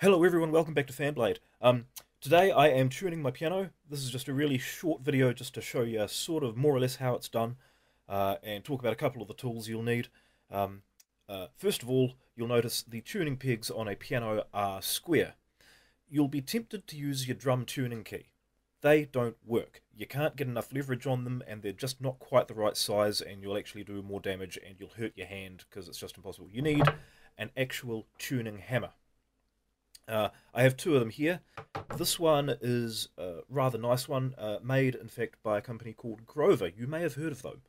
Hello everyone, welcome back to Fanblade. Um, today I am tuning my piano. This is just a really short video just to show you sort of more or less how it's done uh, and talk about a couple of the tools you'll need. Um, uh, first of all, you'll notice the tuning pegs on a piano are square. You'll be tempted to use your drum tuning key. They don't work. You can't get enough leverage on them and they're just not quite the right size and you'll actually do more damage and you'll hurt your hand because it's just impossible. You need an actual tuning hammer. Uh, I have two of them here. This one is a rather nice one, uh, made in fact by a company called Grover. You may have heard of them.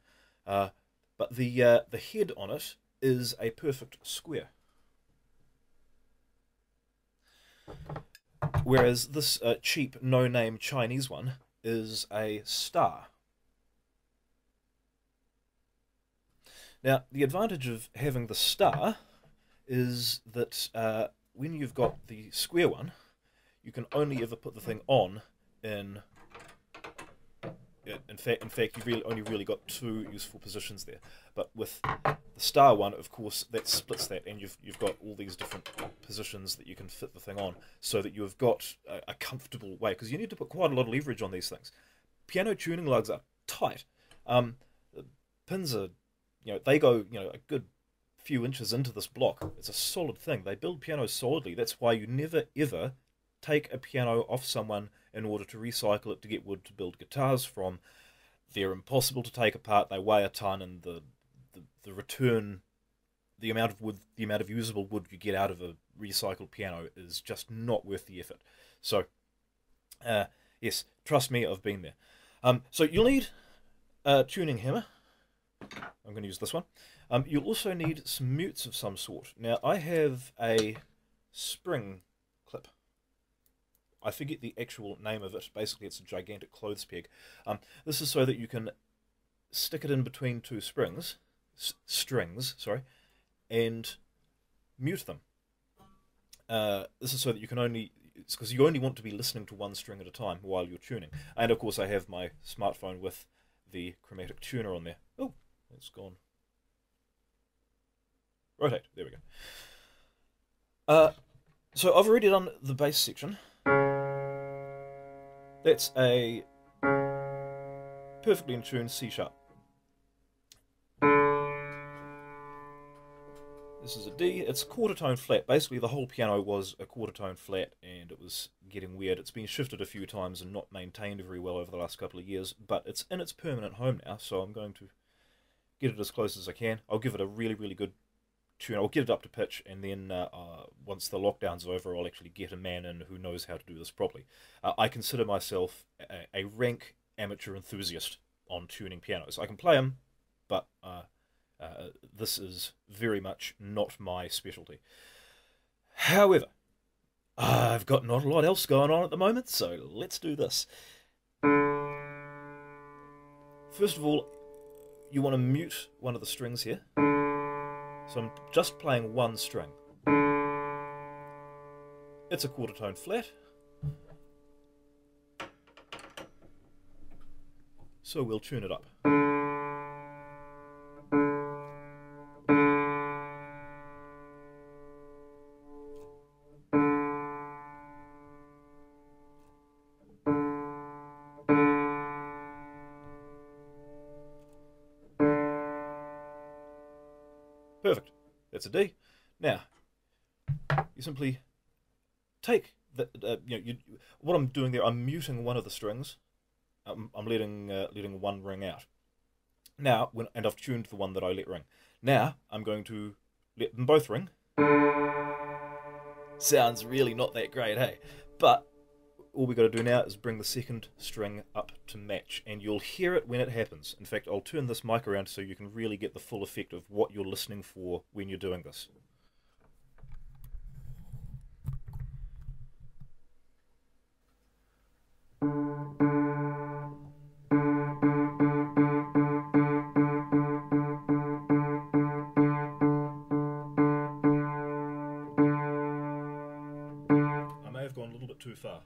Uh, but the, uh, the head on it is a perfect square. Whereas this uh, cheap, no-name Chinese one is a star. Now, the advantage of having the star is that uh, when you've got the square one, you can only ever put the thing on in in fact, in fact, you've really only really got two useful positions there. But with the star one, of course, that splits that, and you've you've got all these different positions that you can fit the thing on, so that you've got a, a comfortable way. Because you need to put quite a lot of leverage on these things. Piano tuning lugs are tight. Um, pins are, you know, they go you know a good few inches into this block. It's a solid thing. They build pianos solidly. That's why you never ever take a piano off someone in order to recycle it to get wood to build guitars from. They're impossible to take apart. They weigh a ton, and the, the, the return, the amount of wood, the amount of usable wood you get out of a recycled piano is just not worth the effort. So, uh, yes, trust me, I've been there. Um, so you'll need a tuning hammer. I'm going to use this one. Um, you'll also need some mutes of some sort. Now, I have a spring. I forget the actual name of it. Basically, it's a gigantic clothes peg. Um, this is so that you can stick it in between two springs, strings, sorry, and mute them. Uh, this is so that you can only, it's because you only want to be listening to one string at a time while you're tuning. And of course, I have my smartphone with the chromatic tuner on there. Oh, it's gone Rotate. There we go. Uh, so I've already done the bass section. That's a perfectly in tune C sharp. This is a D. It's a quarter tone flat. Basically, the whole piano was a quarter tone flat, and it was getting weird. It's been shifted a few times and not maintained very well over the last couple of years, but it's in its permanent home now, so I'm going to get it as close as I can. I'll give it a really, really good tune. I'll get it up to pitch, and then uh, uh, once the lockdown's over, I'll actually get a man in who knows how to do this properly. Uh, I consider myself a, a, rank amateur enthusiast on tuning pianos. I can play them, but uh, uh, this is very much not my specialty. However, I've got not a lot else going on at the moment, so let's do this. First of all, you want to mute one of the strings here. So I'm just playing one string. It's a quarter tone flat. So we'll tune it up. Perfect. That's a D. Now, you simply take the, uh, you know, you, what I'm doing there, I'm muting one of the strings. I'm, I'm letting uh, letting one ring out. Now, when and I've tuned the one that I let ring. Now, I'm going to let them both ring. Sounds really not that great, hey? But all we've got to do now is bring the second string up to match, and you'll hear it when it happens. In fact, I'll turn this mic around so you can really get the full effect of what you're listening for when you're doing this. I may have gone a little bit too far.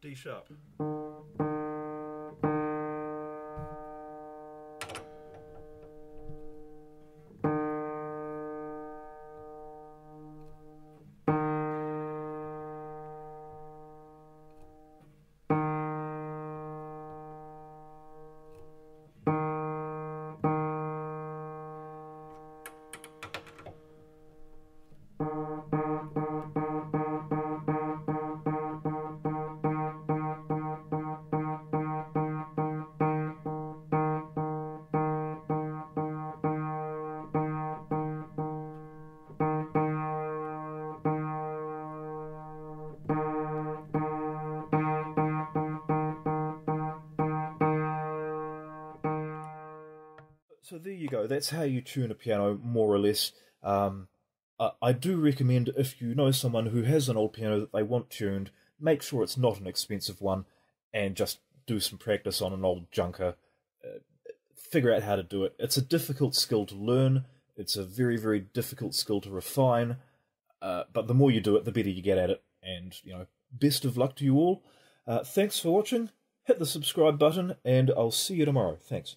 D sharp. So there you go. That's how you tune a piano, more or less. Um, I, I do recommend if you know someone who has an old piano that they want tuned, make sure it's not an expensive one, and just do some practice on an old junker. Uh, figure out how to do it. It's a difficult skill to learn. It's a very, very difficult skill to refine. Uh, but the more you do it, the better you get at it. And you know, best of luck to you all. Uh, thanks for watching. Hit the subscribe button, and I'll see you tomorrow. Thanks.